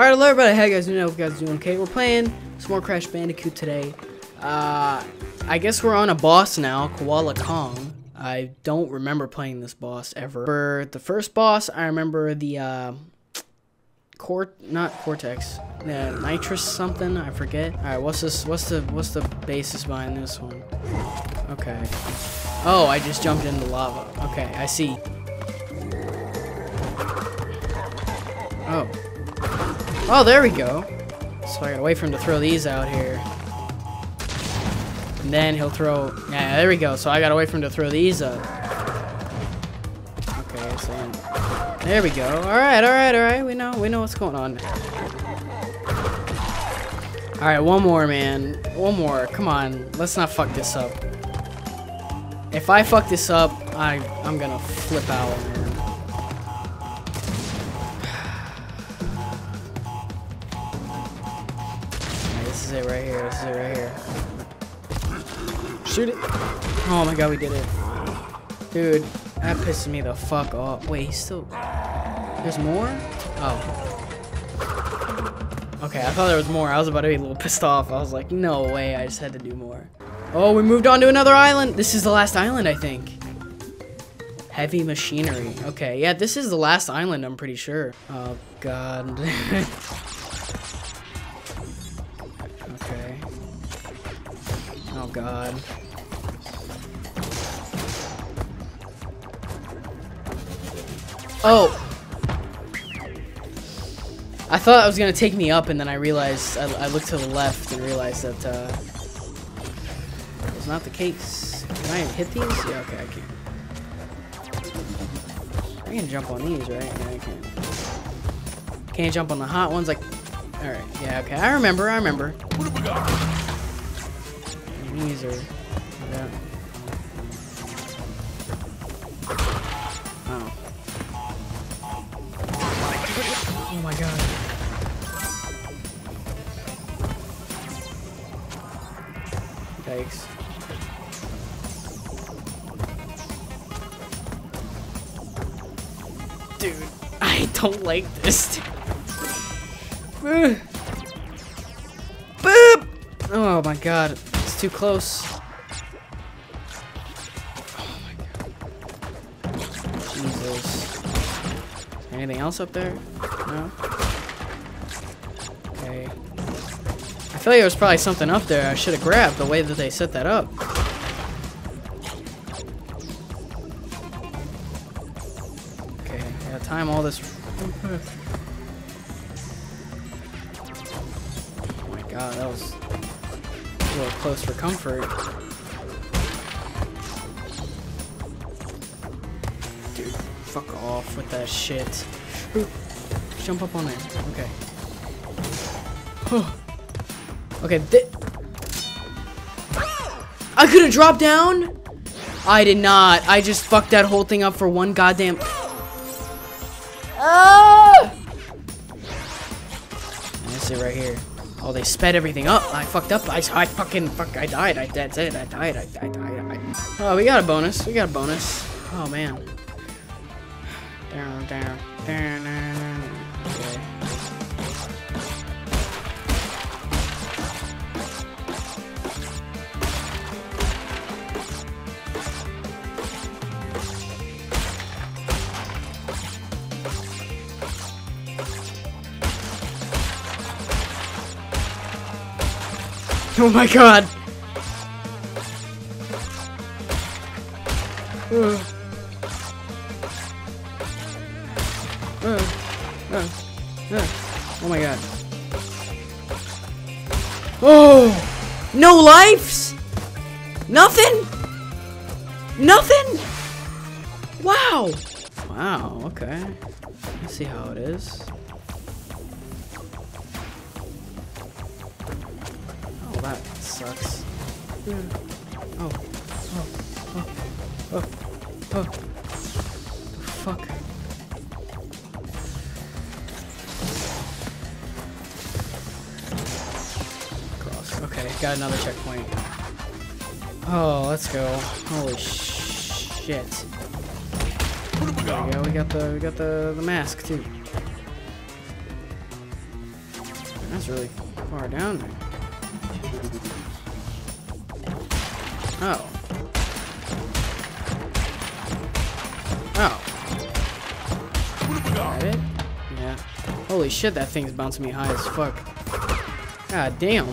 Alright, hello everybody, how you guys doing? I hope you guys doing okay. We're playing some more Crash Bandicoot today. Uh, I guess we're on a boss now, Koala Kong. I don't remember playing this boss ever. For the first boss, I remember the, uh, Cort, not Cortex, yeah, Nitrous something, I forget. Alright, what's this, what's the, what's the basis behind this one? Okay. Oh, I just jumped into lava. Okay, I see. Oh. Oh, there we go. So I gotta wait for him to throw these out here. And then he'll throw... Yeah, there we go. So I gotta wait for him to throw these up. Okay, so... There we go. Alright, alright, alright. We know, we know what's going on. Alright, one more, man. One more. Come on. Let's not fuck this up. If I fuck this up, I, I'm gonna flip out, man. This is it right here. Shoot it. Oh my god, we did it. Dude, that pissed me the fuck off. Wait, he's still... There's more? Oh. Okay, I thought there was more. I was about to be a little pissed off. I was like, no way, I just had to do more. Oh, we moved on to another island. This is the last island, I think. Heavy machinery. Okay, yeah, this is the last island, I'm pretty sure. Oh, God. God. Oh! I thought it was gonna take me up, and then I realized, I, I looked to the left and realized that, uh, was not the case. Can I hit these? Yeah, okay, I can. I can jump on these, right? Yeah, I can. Can't jump on the hot ones, like... Alright, yeah, okay. I remember, I remember. What have we got? These are... Yeah. Oh. Oh my god. Thanks. Dude, I don't like this. Boop! Oh my god, too close. Oh my god. Jesus. Anything else up there? No? Okay. I feel like there was probably something up there I should have grabbed the way that they set that up. Okay, I gotta time all this. Oh my god, that was little close for comfort. Dude, fuck off with that shit. Ooh, jump up on there. Okay. okay, I could have dropped down? I did not. I just fucked that whole thing up for one goddamn... Ah! That's it right here. Oh, they sped everything up. I fucked up. I, I fucking fuck. I died. I that's it. I died. I, I died. I, oh, we got a bonus. We got a bonus. Oh man. Down, down, down, down. Okay. Oh my god! Uh. Uh. Uh. Uh. Oh my god. Oh! No lives? Nothing? Nothing? Wow! Wow, okay. Let's see how it is. Oh, that sucks. Oh, oh, oh, oh, oh. The fuck? Cross. Okay, got another checkpoint. Oh, let's go. Holy shit. There we go. We got the we got the the mask too. That's really far down there. Oh. Oh. That it? Yeah. Holy shit, that thing's bouncing me high as fuck. God damn.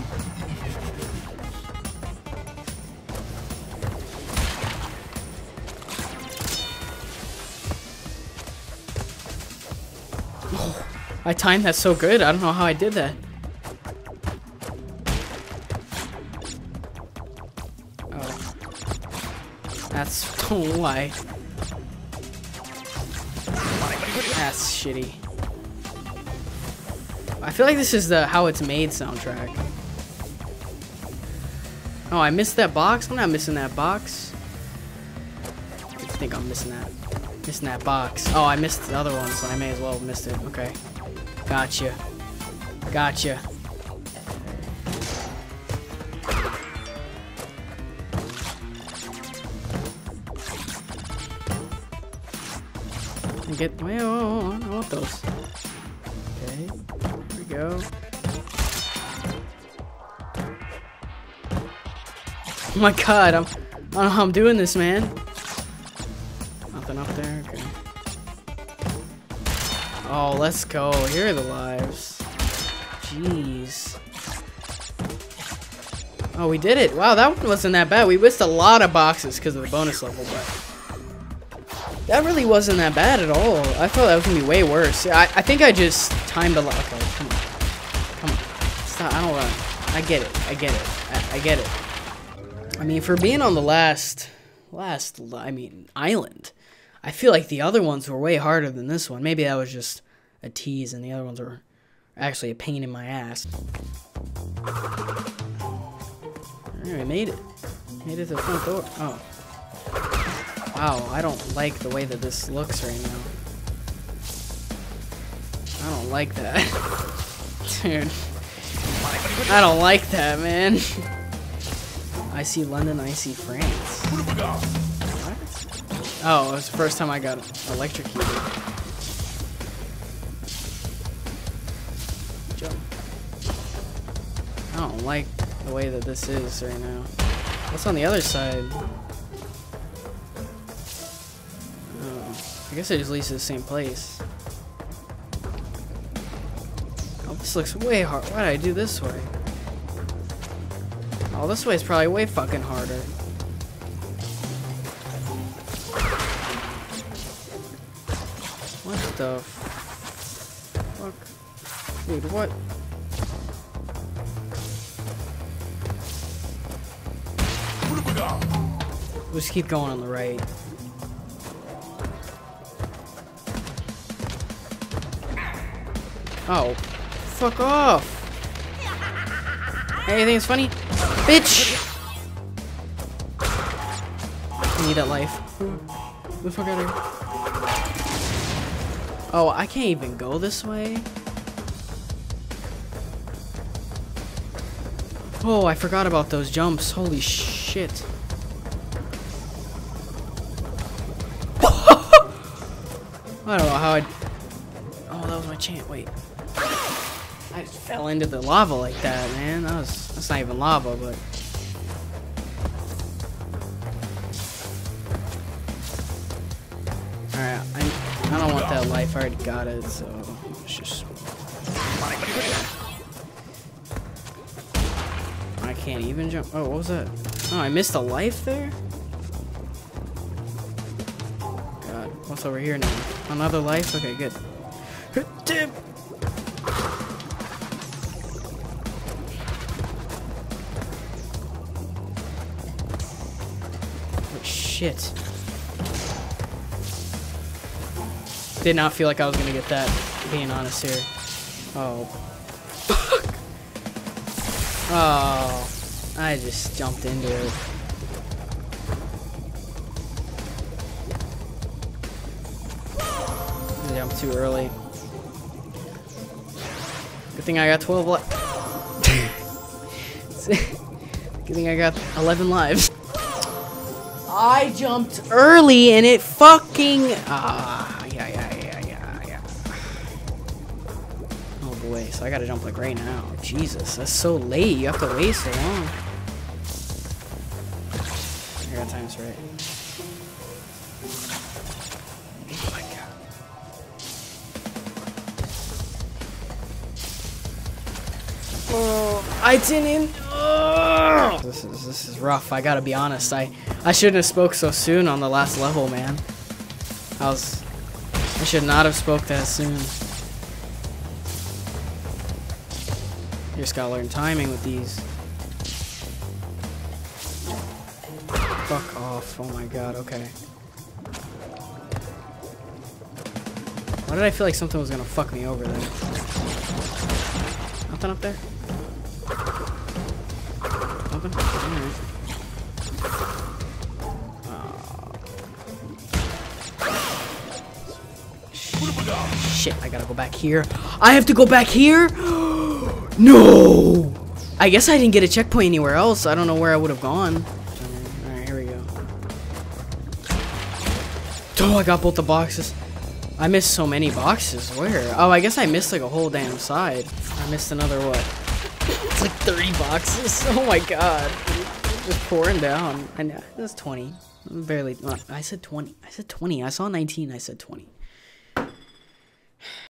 Oh, I timed that so good. I don't know how I did that. why. That's shitty. I feel like this is the How It's Made soundtrack. Oh, I missed that box? I'm not missing that box. I think I'm missing that. Missing that box. Oh, I missed the other one, so I may as well have missed it. Okay. Gotcha. Gotcha. Get I want those. Okay, here we go. Oh my god, I'm I don't know how I'm doing this, man. Nothing up there, okay. Oh, let's go. Here are the lives. Jeez. Oh, we did it. Wow, that one wasn't that bad. We missed a lot of boxes because of the bonus level, but that really wasn't that bad at all. I thought that was to be way worse. I, I think I just timed a lot. Okay, come on. Come on. Stop. I don't run. I get it. I get it. I, I get it. I mean, for being on the last, last, I mean, island, I feel like the other ones were way harder than this one. Maybe that was just a tease and the other ones were actually a pain in my ass. Alright, made it. Made it to the front door. Oh. Wow, I don't like the way that this looks right now. I don't like that. Dude. I don't like that, man. I see London, I see France. What? Oh, it was the first time I got electrocuted. Jump. I don't like the way that this is right now. What's on the other side? I guess it just leads to the same place. Oh, this looks way hard. Why did I do this way? Oh, this way is probably way fucking harder. What the fuck? Dude, what? Just keep going on the right. Oh, fuck off! Anything funny? Bitch! I need that life. The fuck out of here. Oh, I can't even go this way? Oh, I forgot about those jumps. Holy shit. I don't know how I'd... Oh, was my chant. Wait. I just fell into the lava like that, man. That was... That's not even lava, but... Alright, I, I don't want that life. I already got it, so... Let's just... I can't even jump. Oh, what was that? Oh, I missed a life there? God, what's over here now? Another life? Okay, good. Oh, shit. Did not feel like I was gonna get that, being honest here. Oh. Fuck! Oh. I just jumped into it. Jump too early. Good thing I got 12 lives. Good thing I got 11 lives. I jumped early and it fucking... Ah, yeah, yeah, yeah, yeah, yeah. Oh boy. So I gotta jump like right now. Jesus, that's so late. You have to wait so long. I got times right. Oh my Oh, I didn't. Ugh. This is this is rough. I gotta be honest. I I shouldn't have spoke so soon on the last level, man. I was I should not have spoke that soon. You just gotta learn timing with these. Fuck off. Oh my god, okay. Why did I feel like something was gonna fuck me over there? Nothing up there? Alright. Oh. Shit, I gotta go back here. I have to go back here? no! I guess I didn't get a checkpoint anywhere else. I don't know where I would have gone. Alright, here we go. Oh, I got both the boxes. I missed so many boxes. Where? Oh, I guess I missed like a whole damn side. I missed another what? It's like 30 boxes. Oh my god. Just pouring down. I know. That's 20. Barely. I said 20. I said 20. I saw 19. I said 20.